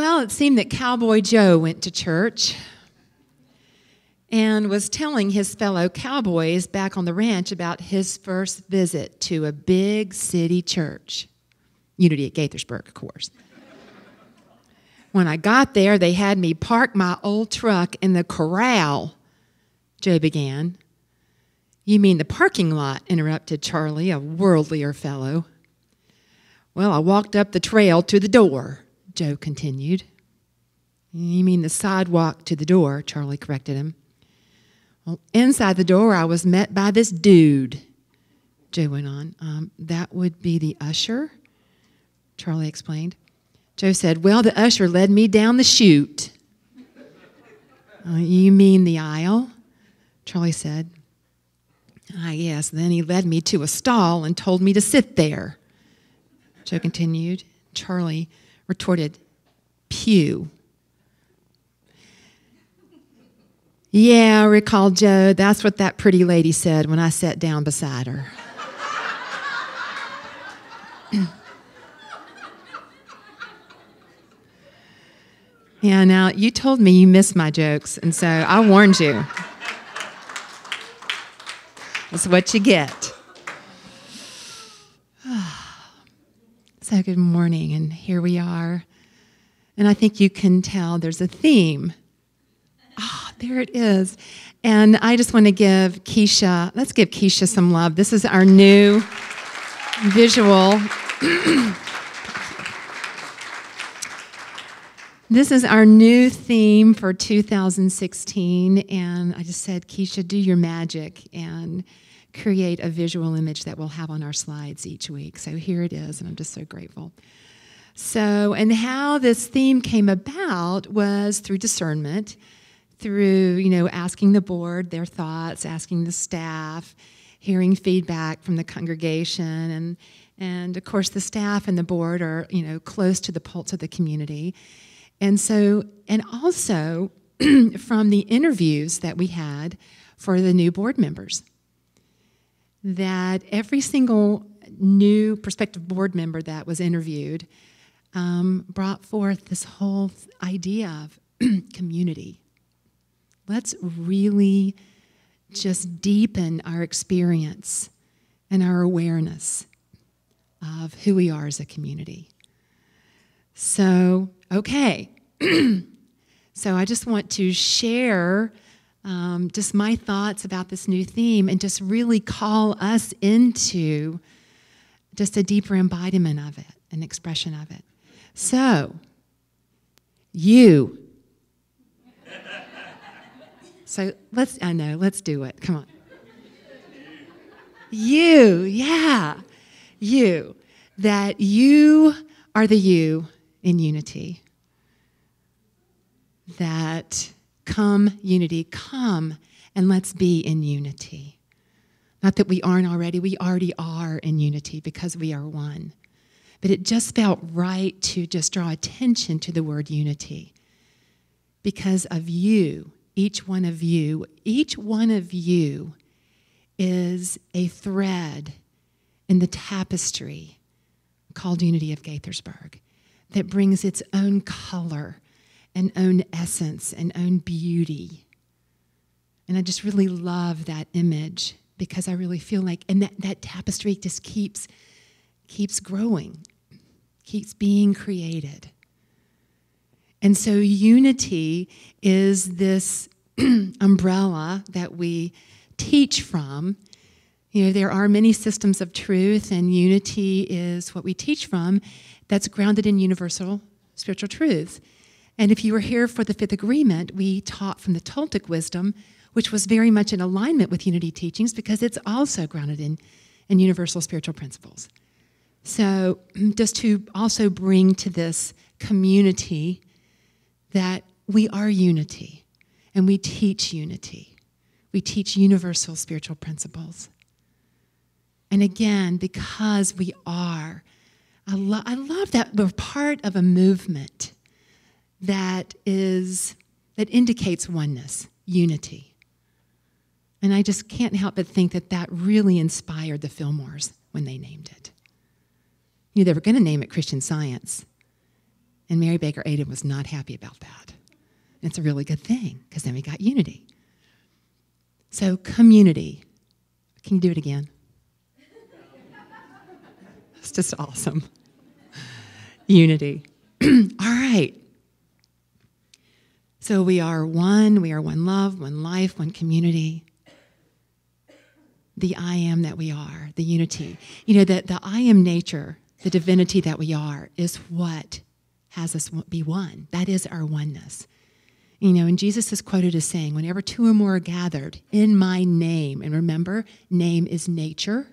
Well, it seemed that Cowboy Joe went to church and was telling his fellow cowboys back on the ranch about his first visit to a big city church. Unity at Gaithersburg, of course. when I got there, they had me park my old truck in the corral, Joe began. You mean the parking lot, interrupted Charlie, a worldlier fellow. Well, I walked up the trail to the door, Joe continued. You mean the sidewalk to the door, Charlie corrected him. Well, inside the door, I was met by this dude, Joe went on. Um, that would be the usher, Charlie explained. Joe said, Well, the usher led me down the chute. Uh, you mean the aisle? Charlie said. Ah, yes. Then he led me to a stall and told me to sit there. Joe continued. Charlie retorted, Pew. Yeah, recalled Joe. That's what that pretty lady said when I sat down beside her. yeah, now you told me you missed my jokes, and so I warned you. That's what you get. So, good morning, and here we are. And I think you can tell there's a theme Ah, there it is. And I just want to give Keisha, let's give Keisha some love. This is our new visual. this is our new theme for 2016. And I just said, Keisha, do your magic and create a visual image that we'll have on our slides each week. So here it is, and I'm just so grateful. So, and how this theme came about was through discernment through, you know, asking the board their thoughts, asking the staff, hearing feedback from the congregation, and and of course the staff and the board are, you know, close to the pulse of the community. And so, and also from the interviews that we had for the new board members, that every single new prospective board member that was interviewed um, brought forth this whole idea of community let's really just deepen our experience and our awareness of who we are as a community. So, okay. so, I just want to share um, just my thoughts about this new theme and just really call us into just a deeper embodiment of it, an expression of it. So, you so let's, I know, let's do it. Come on. You, yeah, you. That you are the you in unity. That come, unity, come and let's be in unity. Not that we aren't already, we already are in unity because we are one. But it just felt right to just draw attention to the word unity because of you each one of you, each one of you is a thread in the tapestry called Unity of Gaithersburg that brings its own color and own essence and own beauty. And I just really love that image because I really feel like, and that, that tapestry just keeps, keeps growing, keeps being created. And so unity is this umbrella that we teach from. You know, there are many systems of truth, and unity is what we teach from that's grounded in universal spiritual truths. And if you were here for the fifth agreement, we taught from the Toltec wisdom, which was very much in alignment with unity teachings because it's also grounded in, in universal spiritual principles. So, just to also bring to this community that we are unity and we teach unity. We teach universal spiritual principles. And again, because we are, I, lo- I love that we're part of a movement that is that indicates oneness, unity. And I just can't help but think that that really inspired the Fillmores when they named it. You know, they were going to name it Christian Science, And Mary Baker Eddy was not happy about that. It's a really good thing because then we got unity. So, community. Can you do it again? it's just awesome. Unity. All right. So, we are one, we are one love, one life, one community. The I am that we are, the unity. You know, that the I am nature, the divinity that we are, is what has us be one. That is our oneness. You know, and Jesus is quoted as saying, Whenever two or more are gathered in my name, and remember, name is nature,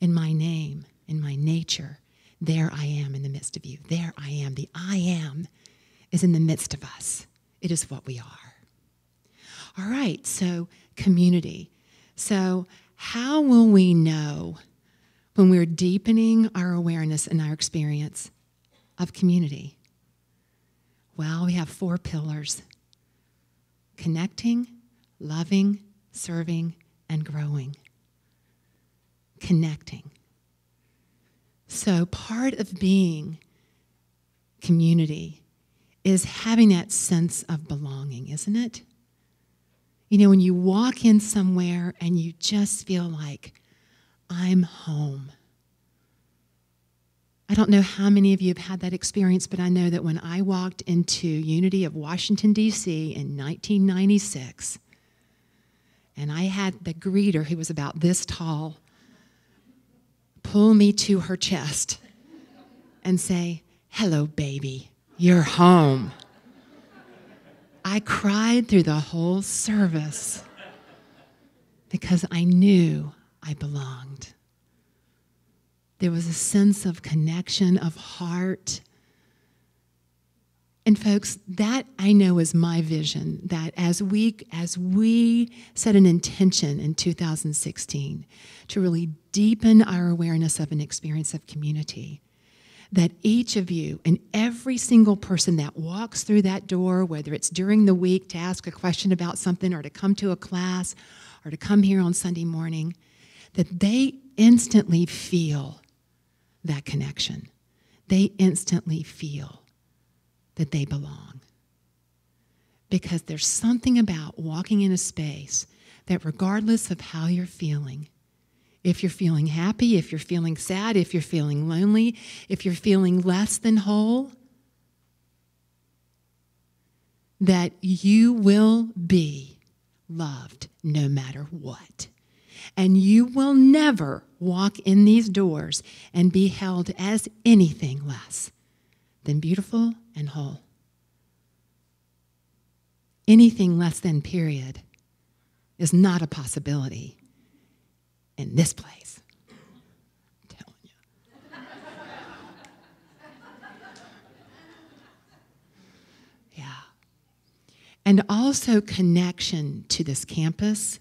in my name, in my nature, there I am in the midst of you. There I am. The I am is in the midst of us, it is what we are. All right, so community. So, how will we know when we're deepening our awareness and our experience of community? Well, we have four pillars connecting, loving, serving, and growing. Connecting. So, part of being community is having that sense of belonging, isn't it? You know, when you walk in somewhere and you just feel like, I'm home. I don't know how many of you have had that experience, but I know that when I walked into Unity of Washington, D.C. in 1996, and I had the greeter who was about this tall pull me to her chest and say, Hello, baby, you're home. I cried through the whole service because I knew I belonged. There was a sense of connection, of heart. And folks, that I know is my vision that as we as we set an intention in 2016 to really deepen our awareness of an experience of community, that each of you and every single person that walks through that door, whether it's during the week to ask a question about something or to come to a class or to come here on Sunday morning, that they instantly feel that connection. They instantly feel that they belong. Because there's something about walking in a space that, regardless of how you're feeling, if you're feeling happy, if you're feeling sad, if you're feeling lonely, if you're feeling less than whole, that you will be loved no matter what. And you will never walk in these doors and be held as anything less than beautiful and whole. Anything less than period is not a possibility in this place. I'm telling you. yeah. And also connection to this campus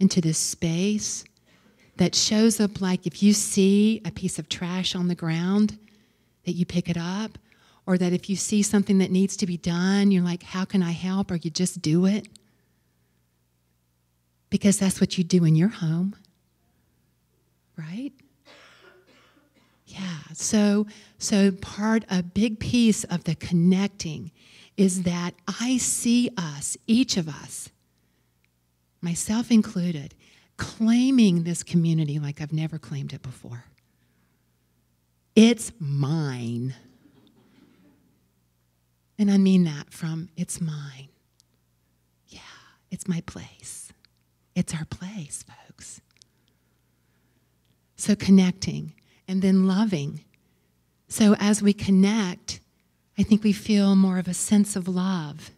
into this space that shows up like if you see a piece of trash on the ground, that you pick it up, or that if you see something that needs to be done, you're like, how can I help? Or you just do it. Because that's what you do in your home, right? Yeah. So, so part, a big piece of the connecting is that I see us, each of us, myself included, claiming this community like I've never claimed it before. It's mine. And I mean that from it's mine. Yeah, it's my place. It's our place, folks. So connecting and then loving. So as we connect, I think we feel more of a sense of love.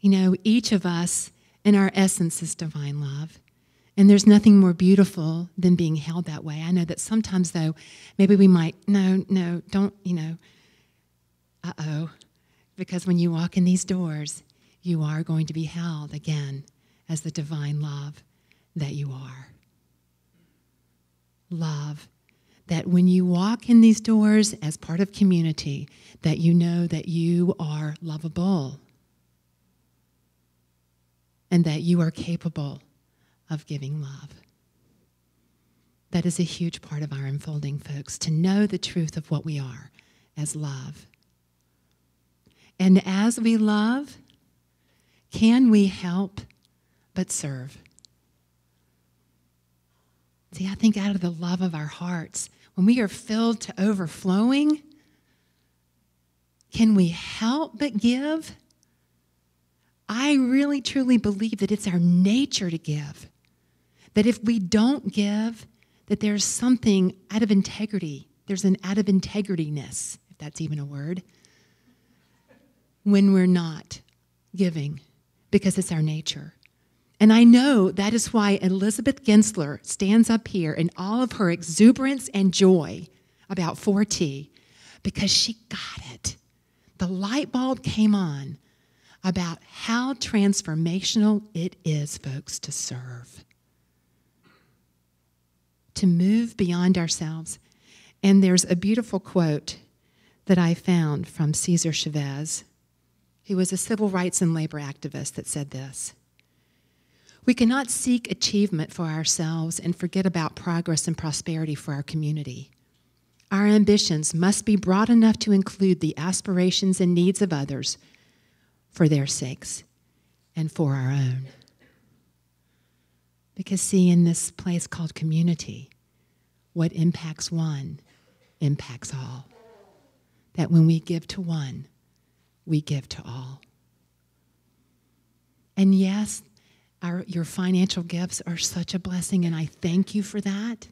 You know, each of us in our essence is divine love. And there's nothing more beautiful than being held that way. I know that sometimes, though, maybe we might, no, no, don't, you know, uh oh. Because when you walk in these doors, you are going to be held again as the divine love that you are. Love that when you walk in these doors as part of community, that you know that you are lovable and that you are capable of giving love. That is a huge part of our unfolding, folks, to know the truth of what we are as love. And as we love, can we help but serve? See, I think out of the love of our hearts, when we are filled to overflowing, can we help but give? I really truly believe that it's our nature to give. That if we don't give, that there's something out of integrity. There's an out of integrityness, if that's even a word, when we're not giving because it's our nature. And I know that is why Elizabeth Gensler stands up here in all of her exuberance and joy about 4T because she got it. The light bulb came on about how transformational it is, folks, to serve, to move beyond ourselves. And there's a beautiful quote that I found from Cesar Chavez, who was a civil rights and labor activist, that said this We cannot seek achievement for ourselves and forget about progress and prosperity for our community. Our ambitions must be broad enough to include the aspirations and needs of others for their sakes and for our own. Because, see, in this place called community, what impacts one impacts all. That when we give to one, we give to all. And yes, our, your financial gifts are such a blessing, and I thank you for that.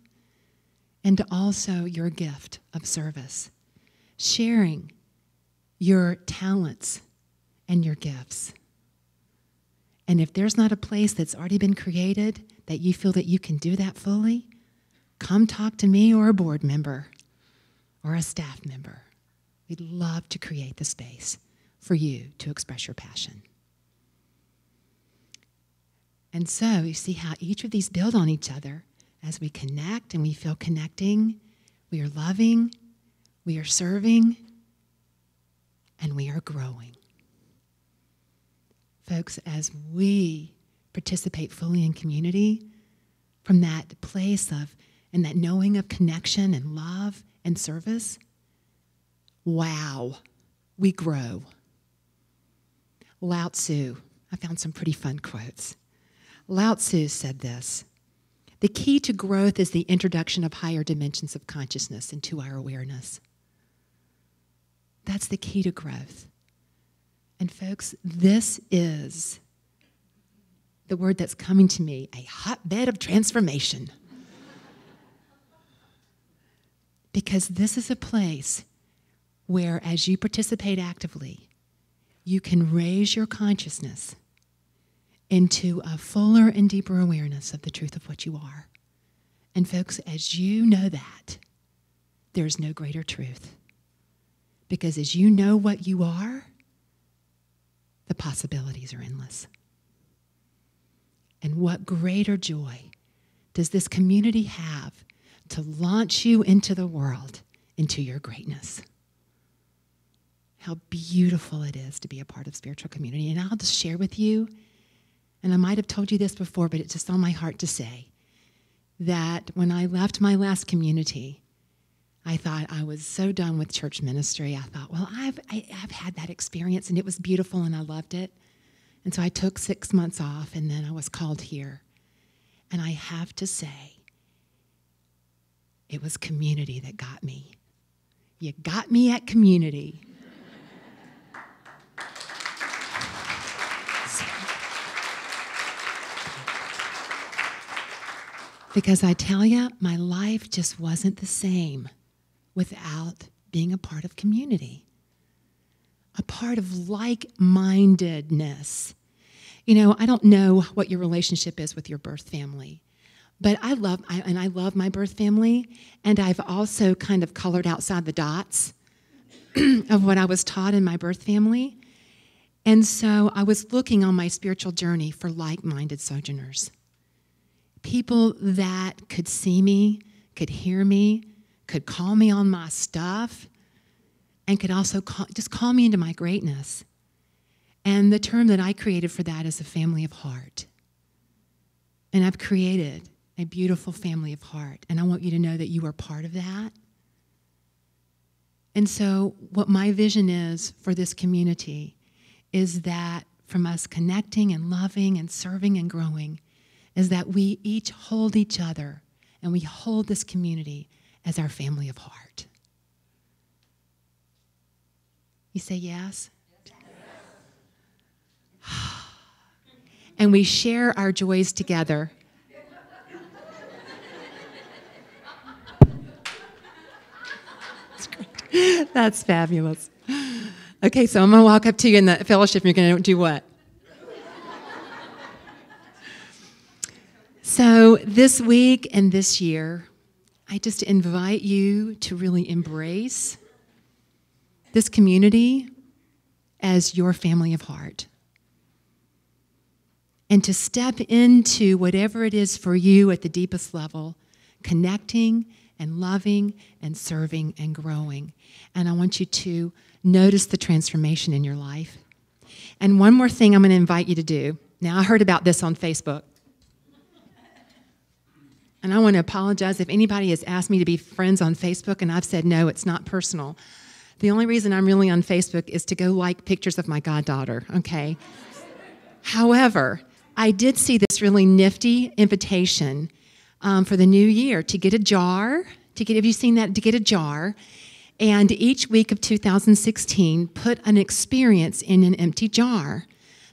And also your gift of service, sharing your talents and your gifts. And if there's not a place that's already been created that you feel that you can do that fully, come talk to me or a board member or a staff member. We'd love to create the space for you to express your passion. And so you see how each of these build on each other as we connect and we feel connecting, we are loving, we are serving, and we are growing. Folks, as we participate fully in community, from that place of and that knowing of connection and love and service, wow, we grow. Lao Tzu, I found some pretty fun quotes. Lao Tzu said this The key to growth is the introduction of higher dimensions of consciousness into our awareness. That's the key to growth. And, folks, this is the word that's coming to me a hotbed of transformation. because this is a place where, as you participate actively, you can raise your consciousness into a fuller and deeper awareness of the truth of what you are. And, folks, as you know that, there's no greater truth. Because as you know what you are, the possibilities are endless. And what greater joy does this community have to launch you into the world, into your greatness? How beautiful it is to be a part of spiritual community. And I'll just share with you, and I might have told you this before, but it's just on my heart to say that when I left my last community, I thought I was so done with church ministry. I thought, well, I've, I, have i have had that experience and it was beautiful and I loved it. And so I took six months off and then I was called here. And I have to say, it was community that got me. You got me at community. Because I tell you, my life just wasn't the same without being a part of community, a part of like mindedness. You know, I don't know what your relationship is with your birth family, but I love, I, and I love my birth family, and I've also kind of colored outside the dots of what I was taught in my birth family. And so I was looking on my spiritual journey for like minded sojourners people that could see me, could hear me, could call me on my stuff and could also call, just call me into my greatness. And the term that I created for that is a family of heart. And I've created a beautiful family of heart. And I want you to know that you are part of that. And so, what my vision is for this community is that from us connecting and loving and serving and growing, is that we each hold each other and we hold this community as our family of heart. You say yes? and we share our joys together. That's fabulous. Okay, so I'm going to walk up to you in the fellowship and you're going to do what? So, this week and this year, I just invite you to really embrace this community as your family of heart and to step into whatever it is for you at the deepest level, connecting and loving and serving and growing. And I want you to notice the transformation in your life. And one more thing I'm going to invite you to do. Now, I heard about this on Facebook. And I want to apologize if anybody has asked me to be friends on Facebook and I've said no, it's not personal. The only reason I'm really on Facebook is to go like pictures of my goddaughter, okay? However, I did see this really nifty invitation um, for the new year to get a jar. To get, have you seen that? To get a jar. And each week of 2016, put an experience in an empty jar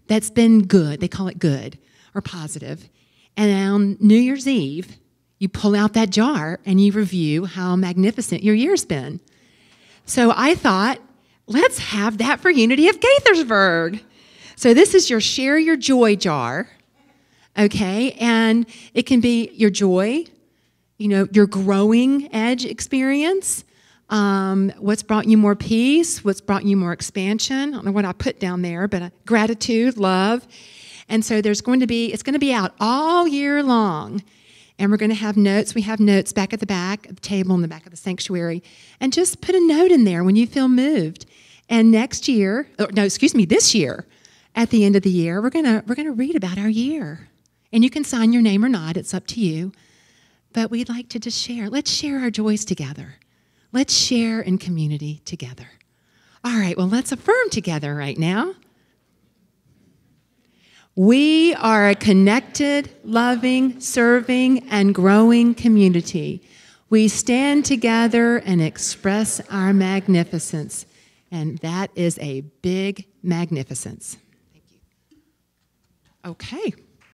that's been good. They call it good or positive. And on New Year's Eve, you pull out that jar and you review how magnificent your year's been. So I thought, let's have that for Unity of Gaithersburg. So this is your share your joy jar, okay? And it can be your joy, you know, your growing edge experience. Um, what's brought you more peace? What's brought you more expansion? I don't know what I put down there, but uh, gratitude, love. And so there's going to be, it's going to be out all year long. And we're going to have notes. We have notes back at the back of the table in the back of the sanctuary. And just put a note in there when you feel moved. And next year, or no, excuse me, this year, at the end of the year, we're gonna we're gonna read about our year. And you can sign your name or not, it's up to you. But we'd like to just share. Let's share our joys together. Let's share in community together. All right, well, let's affirm together right now. We are a connected, loving, serving, and growing community. We stand together and express our magnificence, and that is a big magnificence. Thank you. Okay.